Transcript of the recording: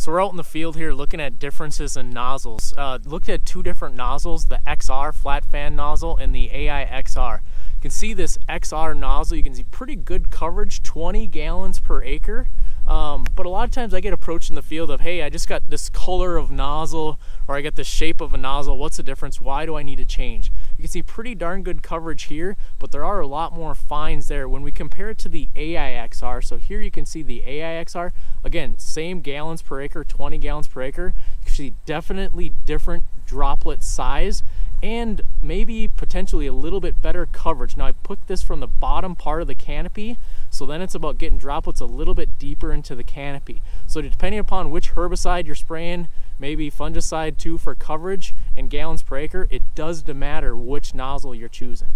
So we're out in the field here looking at differences in nozzles. Uh, looked at two different nozzles, the XR flat fan nozzle and the AI XR. You can see this XR nozzle, you can see pretty good coverage, 20 gallons per acre. Um, but a lot of times I get approached in the field of, hey, I just got this color of nozzle or I get the shape of a nozzle. What's the difference? Why do I need to change? You can see pretty darn good coverage here, but there are a lot more fines there. When we compare it to the AIXR, so here you can see the AIXR, again, same gallons per acre, 20 gallons per acre. You can see definitely different droplet size and maybe potentially a little bit better coverage. Now I put this from the bottom part of the canopy, so then it's about getting droplets a little bit deeper into the canopy. So depending upon which herbicide you're spraying, maybe fungicide too for coverage and gallons per acre, it does matter which nozzle you're choosing.